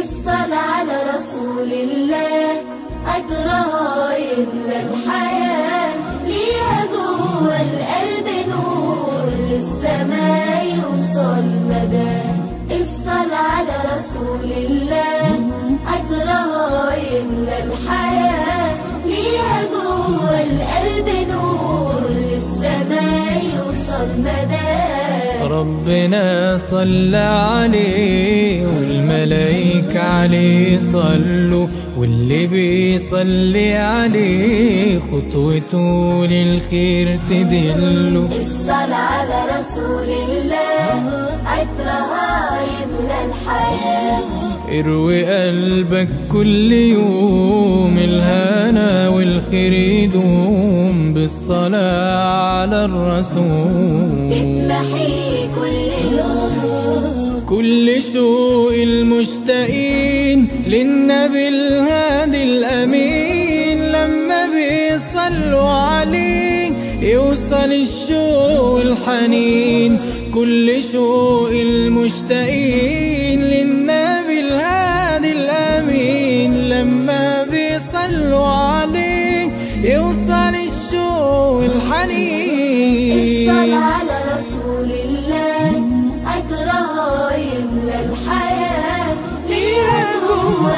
الصلاة على رسول الله عطرها يملى الحياة ليها جوه القلب نور للسماء يوصل مدى. الصلاة على رسول الله عطرها يملى الحياة ليها جوه القلب نور للسماء يوصل مدى. ربنا صلى عليه عليه صلوا واللي بيصلي عليه خطوته للخير تدله الصلاة على رسول الله عطرها يملى الحياة اروي قلبك كل يوم الهنا والخير يدوم بالصلاة على الرسول. تتمحي كل الهموم كل شوق المشتاقين للنبي الهادي الأمين. لما بيصلوا عليه يوصل الشوق الحنين. كل شوق المشتاقين للنبي الهادي الأمين. لما بيصلوا عليه يوصل الشوق الحنين.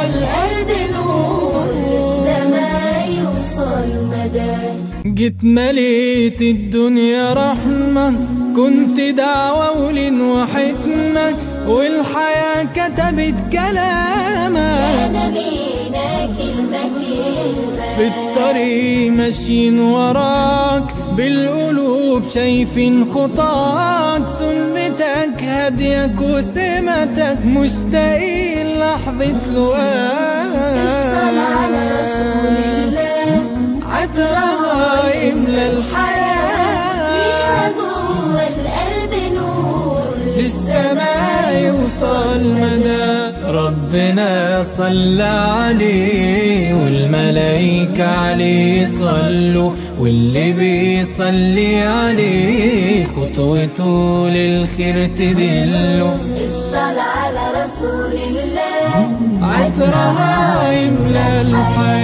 القلب نور للسماء يوصل مدى جيت مليت الدنيا رحمة كنت دعوة ولين وحكمة والحياة كتبت كلامك يا نبينا كلمة كلمة في الطريق ماشيين وراك بالقلوب شايفين خطاك سنتك هديك وسمتك مشتاقين لحظة الصلاة على رسول لقاك الله. عطرها يملى ليها الحياة جوة القلب نور للسماء يوصل مدى ربنا صلى عليه والملايكة عليه صلوا واللي بيصلي عليه خطوته للخير تدله. الصلاة على رسول الله. عطرها يملى الحياة